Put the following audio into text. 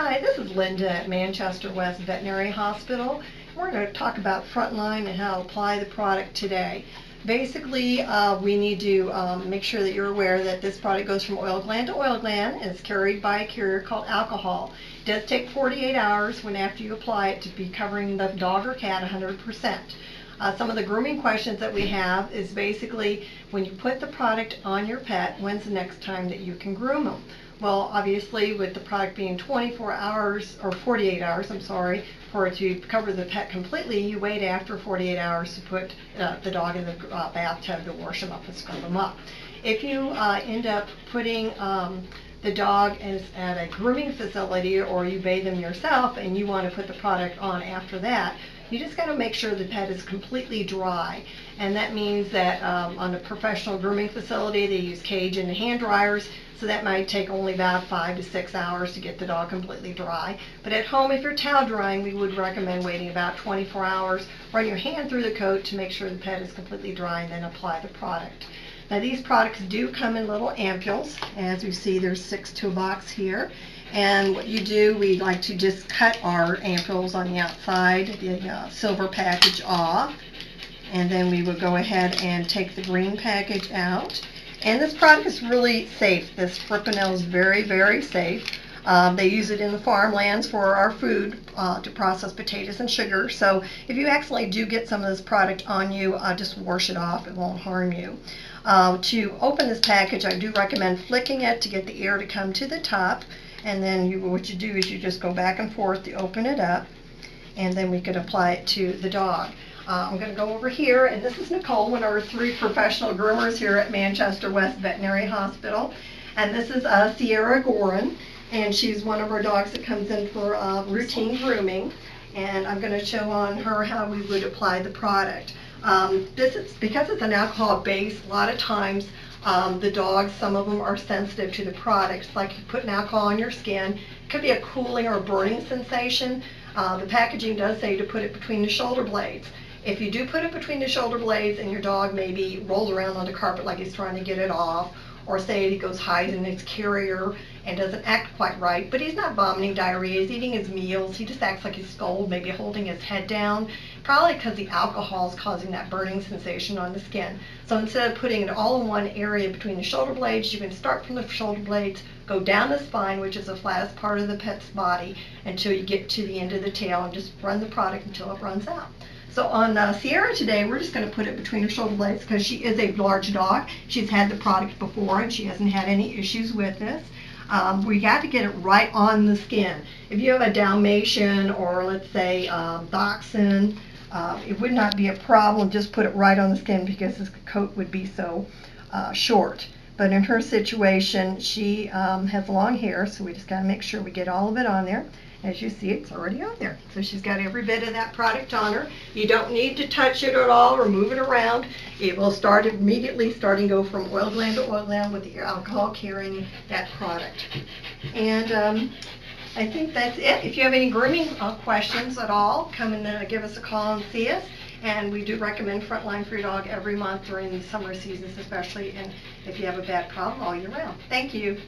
Hi, this is Linda at Manchester West Veterinary Hospital. We're going to talk about Frontline and how to apply the product today. Basically, uh, we need to um, make sure that you're aware that this product goes from oil gland to oil gland and is carried by a carrier called alcohol. It does take 48 hours when after you apply it to be covering the dog or cat 100%. Uh, some of the grooming questions that we have is basically when you put the product on your pet, when's the next time that you can groom them? Well, obviously, with the product being 24 hours, or 48 hours, I'm sorry, for it to cover the pet completely, you wait after 48 hours to put uh, the dog in the uh, bathtub to wash them up and scrub them up. If you uh, end up putting um, the dog is at a grooming facility or you bathe them yourself and you want to put the product on after that, you just got to make sure the pet is completely dry. And that means that um, on a professional grooming facility, they use cage and hand dryers. So that might take only about five to six hours to get the dog completely dry. But at home, if you're towel drying, we would recommend waiting about 24 hours. Run your hand through the coat to make sure the pet is completely dry and then apply the product. Now these products do come in little ampules. As you see, there's six to a box here. And what you do, we like to just cut our ampules on the outside, the uh, silver package off. And then we would go ahead and take the green package out. And this product is really safe. This Fipronil is very, very safe. Um, they use it in the farmlands for our food uh, to process potatoes and sugar. So if you accidentally do get some of this product on you, uh, just wash it off. It won't harm you. Uh, to open this package, I do recommend flicking it to get the air to come to the top. And then you, what you do is you just go back and forth to open it up. And then we could apply it to the dog. Uh, I'm going to go over here, and this is Nicole, one of our three professional groomers here at Manchester West Veterinary Hospital. And this is uh, Sierra Gorin, and she's one of our dogs that comes in for uh, routine grooming. And I'm going to show on her how we would apply the product. Um, this is because it's an alcohol base. A lot of times um, the dogs, some of them are sensitive to the products. Like you put an alcohol on your skin, it could be a cooling or burning sensation. Uh, the packaging does say to put it between the shoulder blades. If you do put it between the shoulder blades and your dog maybe rolls around on the carpet like he's trying to get it off, or say he goes hides in his carrier and doesn't act quite right, but he's not vomiting diarrhea, he's eating his meals, he just acts like he's cold, maybe holding his head down, probably because the alcohol is causing that burning sensation on the skin. So instead of putting it all in one area between the shoulder blades, you can start from the shoulder blades, go down the spine, which is the flattest part of the pet's body, until you get to the end of the tail and just run the product until it runs out. So on uh, Sierra today, we're just going to put it between her shoulder blades because she is a large dog. She's had the product before and she hasn't had any issues with this. Um, we got to get it right on the skin. If you have a Dalmatian or let's say um, Dachshund, uh, it would not be a problem. Just put it right on the skin because this coat would be so uh, short. But in her situation, she um, has long hair, so we just got to make sure we get all of it on there. As you see, it's already on there. So she's got every bit of that product on her. You don't need to touch it at all or move it around. It will start immediately, starting to go from oil gland to oil gland with the alcohol carrying that product. And um, I think that's it. If you have any grooming uh, questions at all, come and uh, give us a call and see us. And we do recommend Frontline for your dog every month during the summer seasons especially, and if you have a bad problem all year round. Thank you.